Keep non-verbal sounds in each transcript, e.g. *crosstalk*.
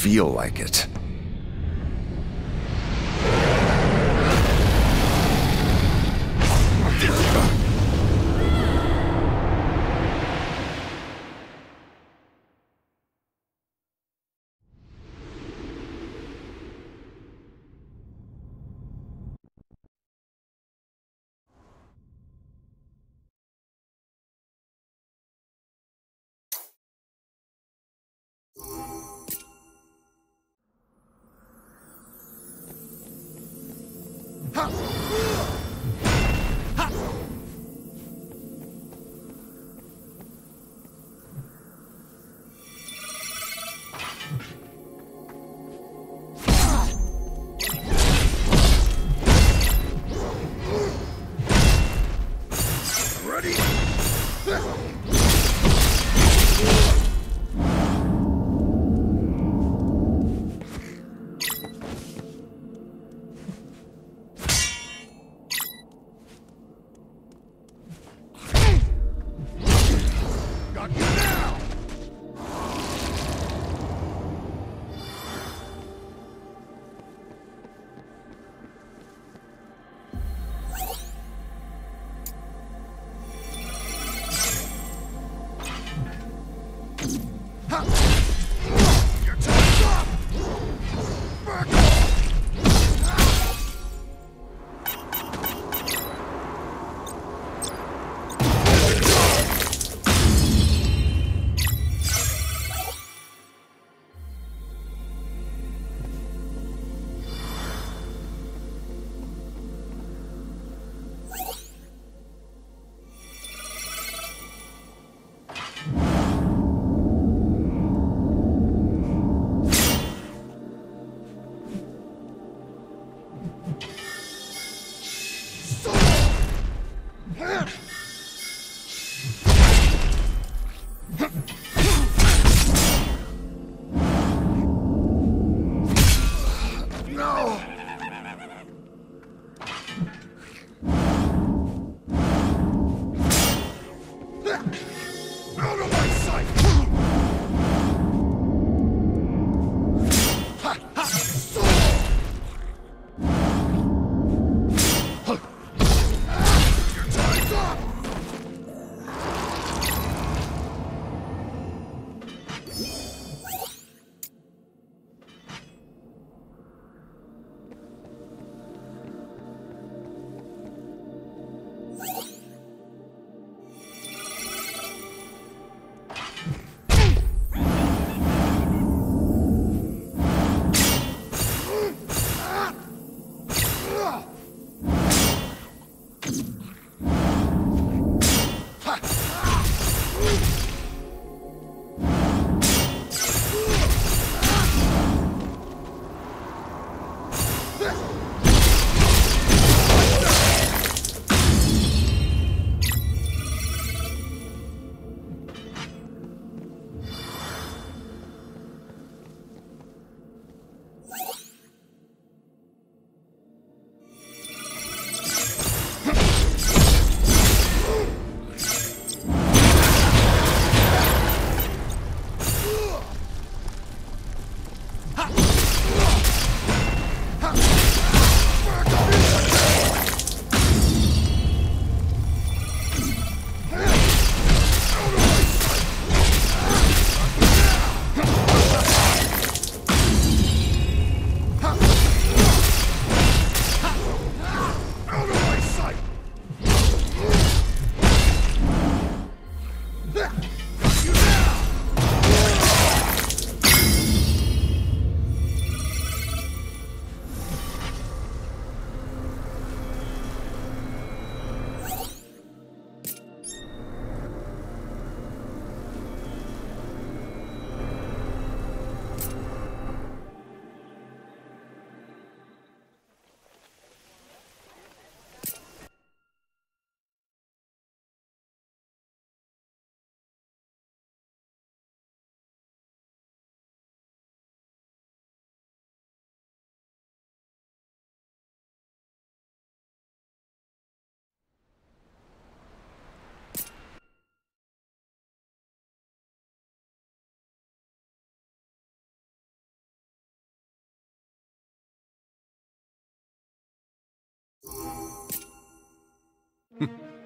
feel like it? Ha!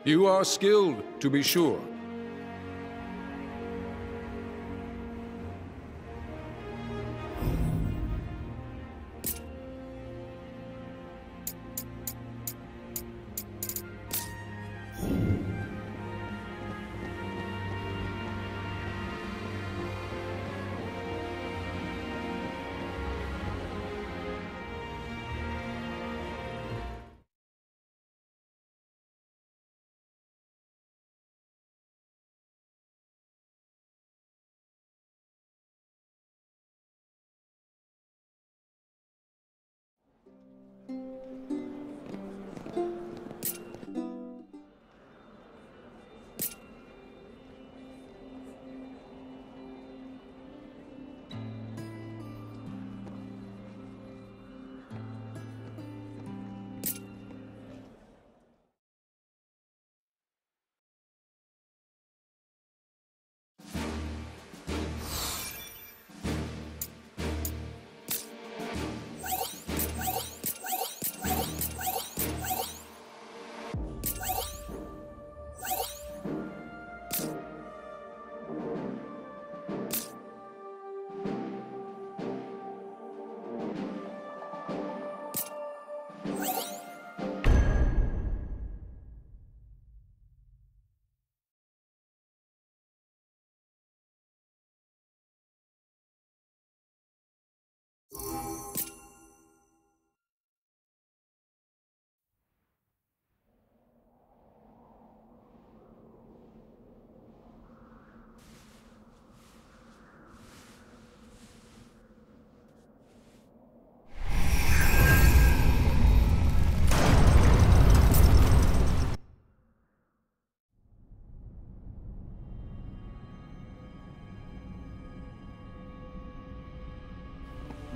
You are skilled, to be sure.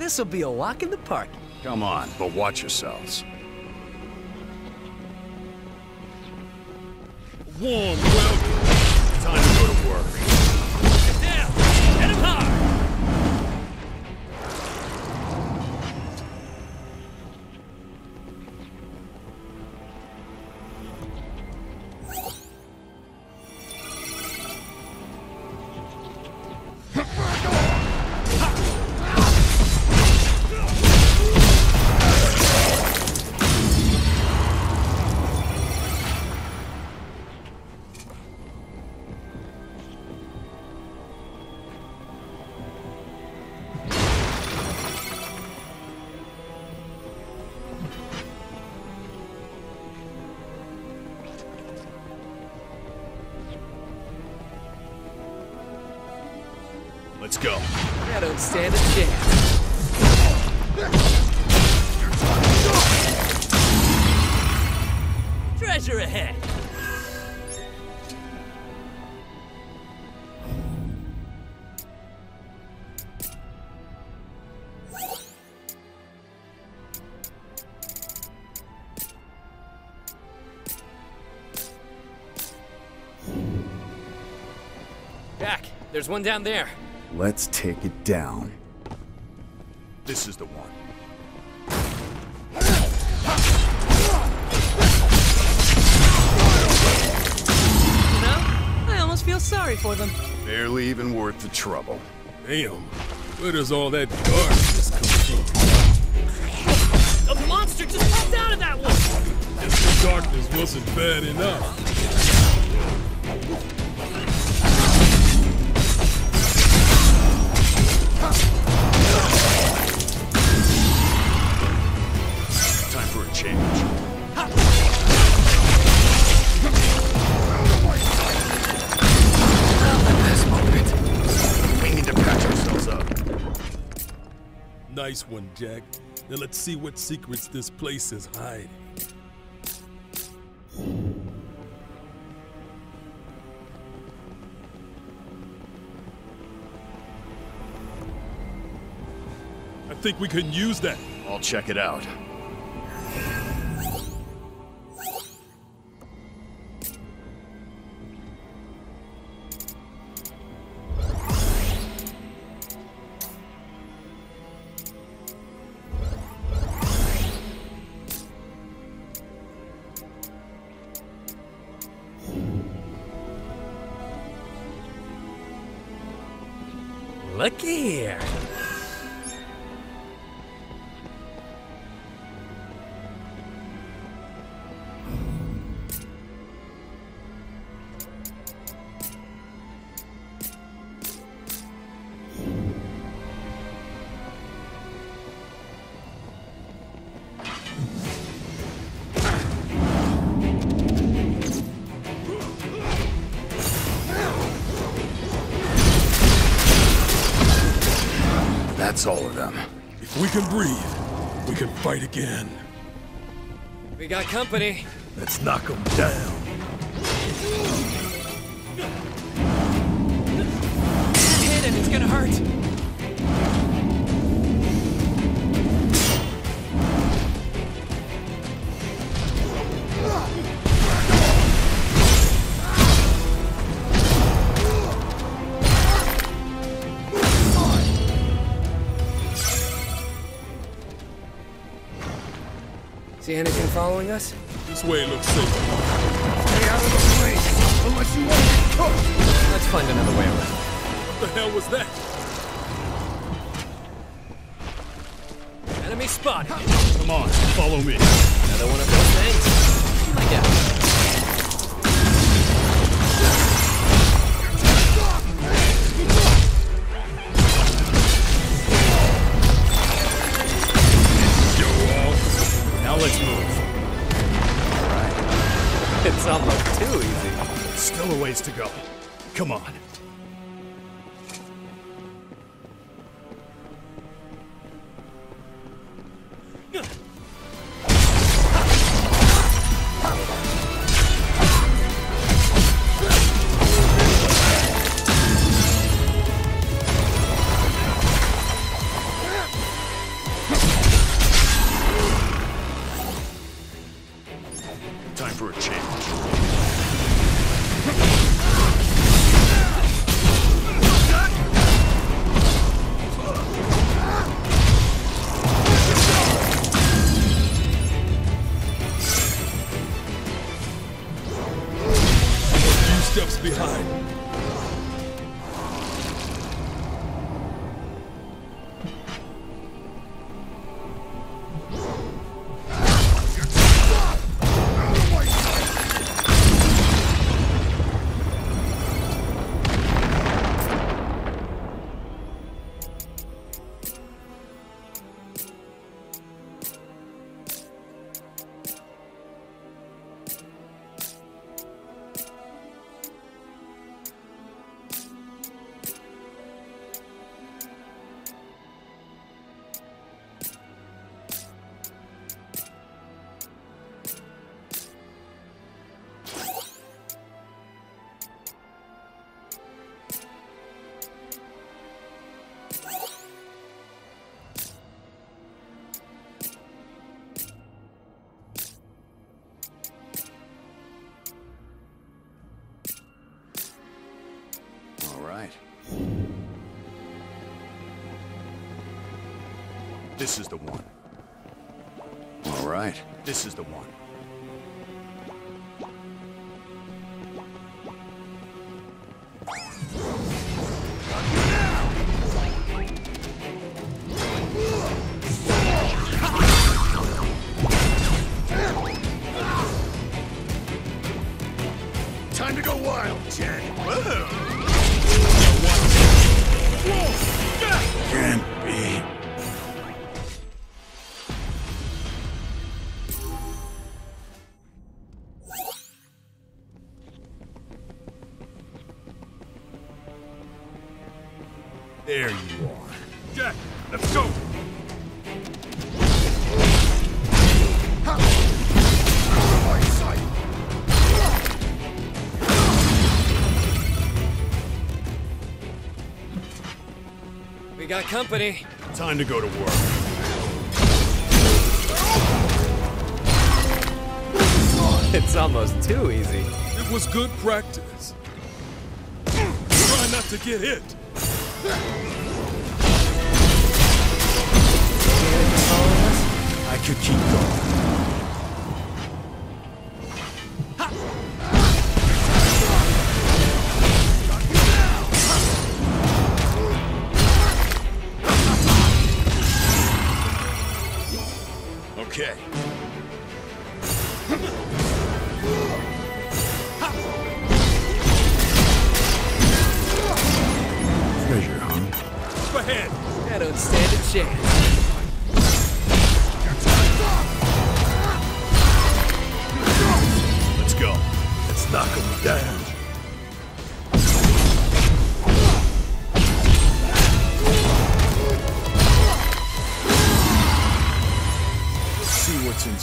This'll be a walk in the park. Come on, but watch yourselves. Warm there's one down there. Let's take it down. This is the one. You know, I almost feel sorry for them. Barely even worth the trouble. Damn. Where does all that darkness come from? A monster just popped out of that one! Guess the darkness wasn't bad enough. Change. We need to patch ourselves up. Nice one, Jack. Now let's see what secrets this place is hiding. I think we can use that. I'll check it out. That's all of them. If we can breathe, we can fight again. We got company. Let's knock them down. Hit and it's gonna hurt. See anything following us? This way looks safe. Stay out of the way! Unless you want to get cooked! Let's find another way around. What the hell was that? Enemy spotted. Come on, follow me. Another one of those things. My God. Steps behind. This is the one. All right. This is the one. We got company. Time to go to work. *laughs* It's almost too easy. It was good practice. Try not to get hit. I could keep going.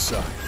See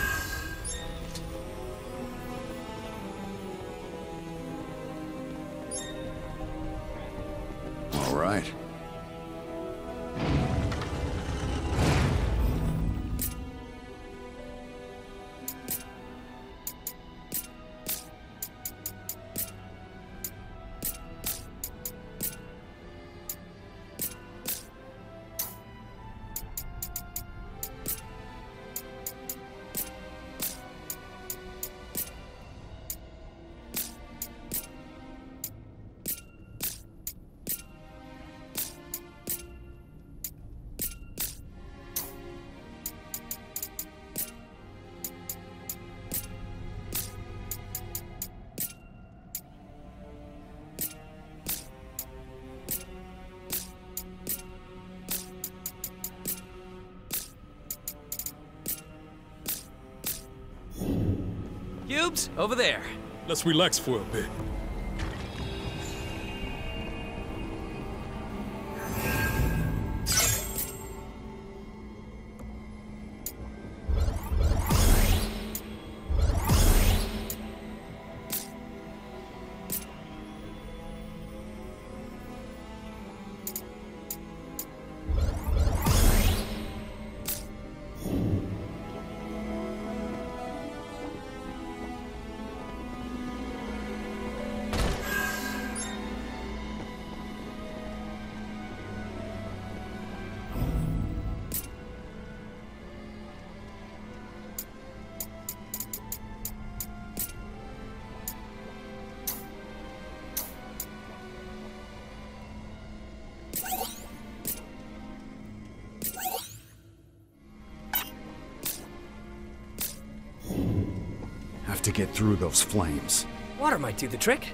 Over there. Let's relax for a bit. Get through those flames. Water might do the trick.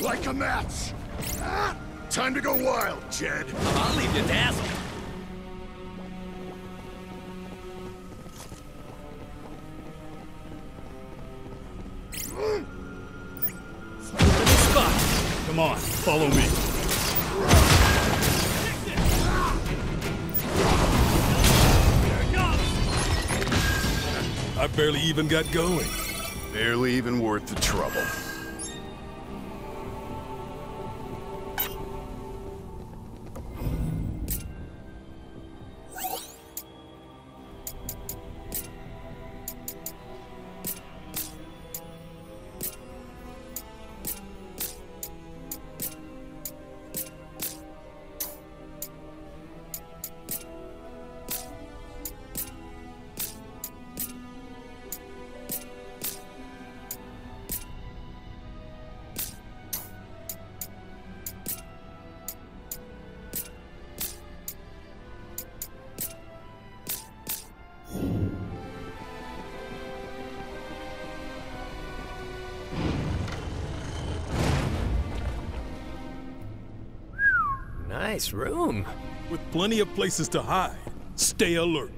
Like a match! Ah, time to go wild, Jed. I'll leave you dazzled. Come on, follow me. Barely even got going. Barely even worth the trouble. Nice room. With plenty of places to hide. Stay alert.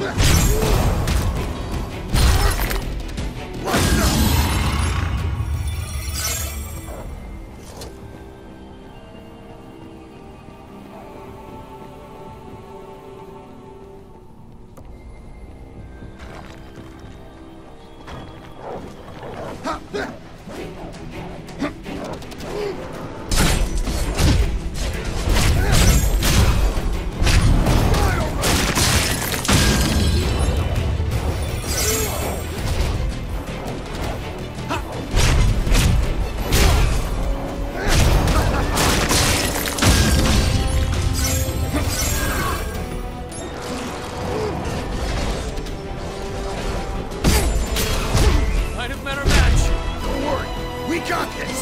Let's go. got this!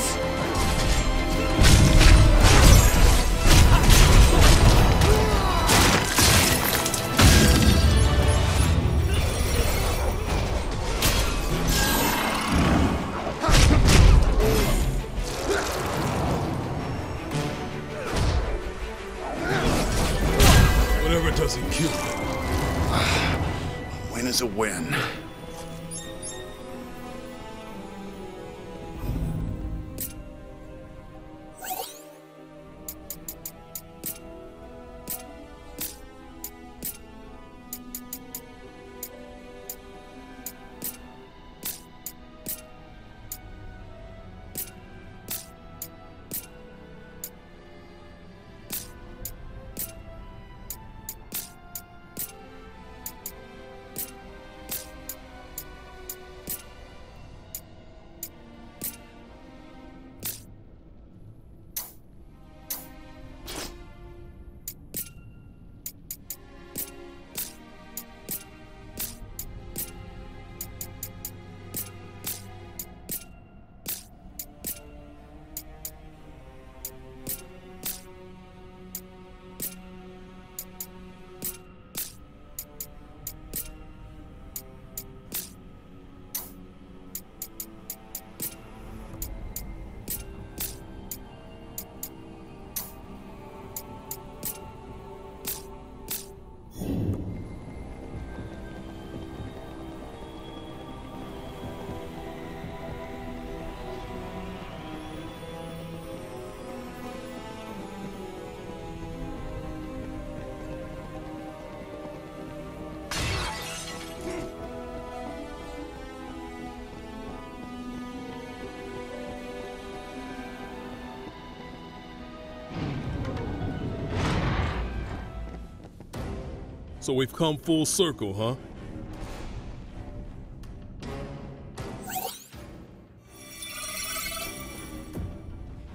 So we've come full circle,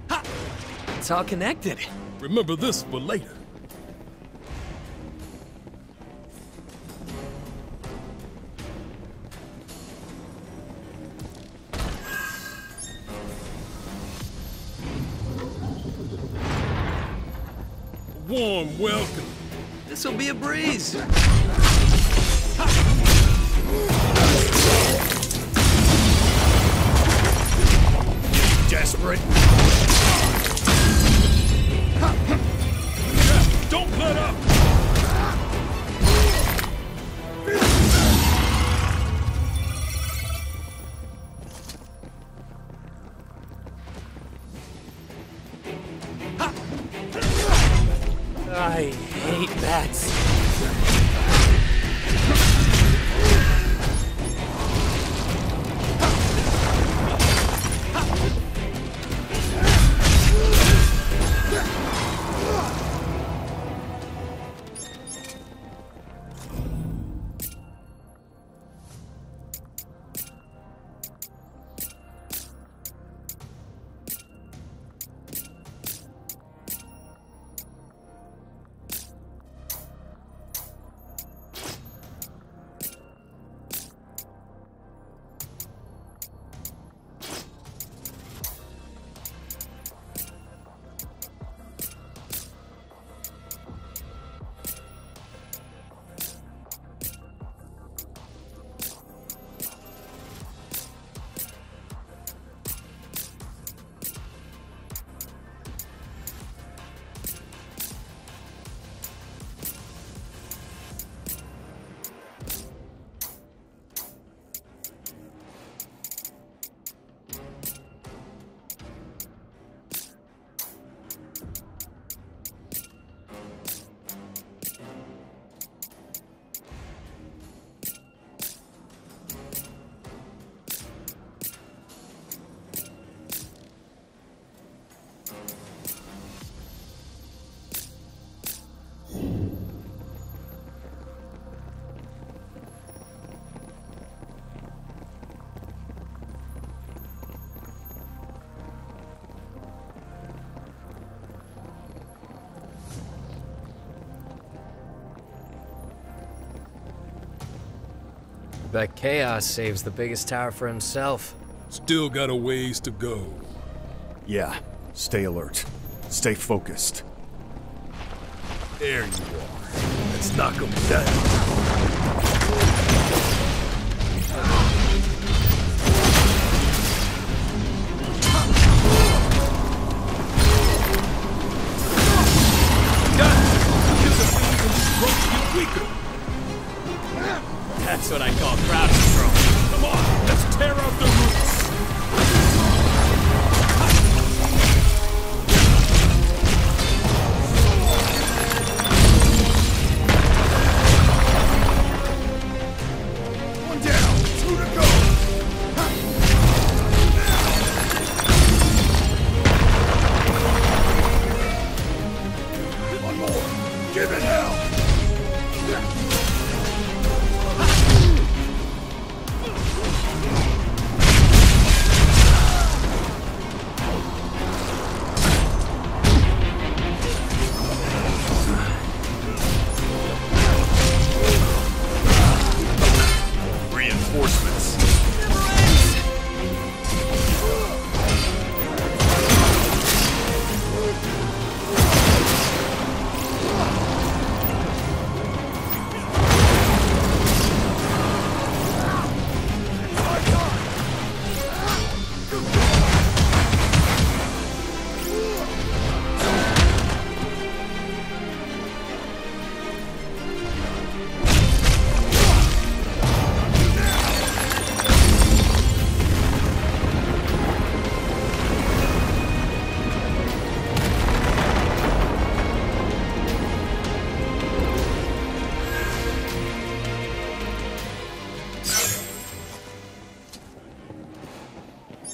huh? It's all connected. Remember this for later. Be a breeze. I hate bats. Bet Chaos saves the biggest tower for himself. Still got a ways to go. Yeah, stay alert. Stay focused. There you are. Let's knock him down. Got That's what I call crowd control. Come on, let's tear out the roots!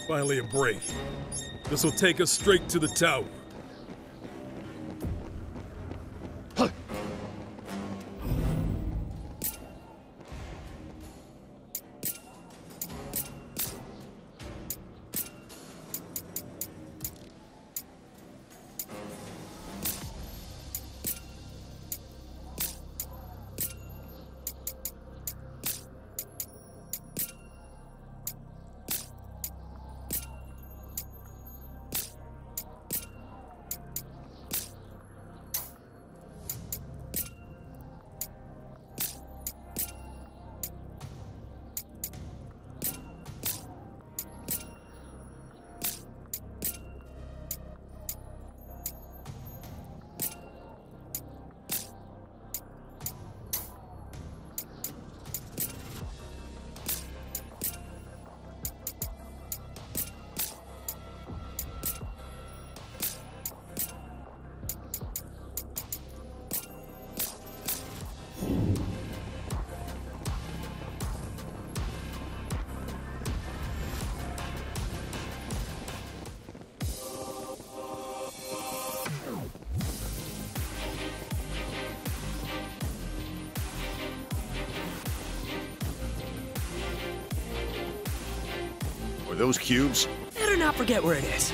Finally a break. This will take us straight to the tower. Those cubes? Better not forget where it is.